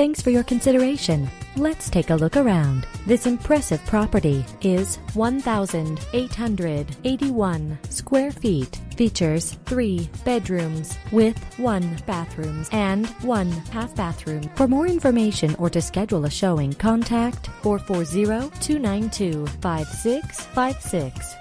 Thanks for your consideration. Let's take a look around. This impressive property is 1,881 square feet. Features three bedrooms with one bathrooms and one half bathroom. For more information or to schedule a showing, contact 440 292 5656.